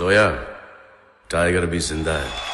सोया। Tiger भी ज़िंदा है।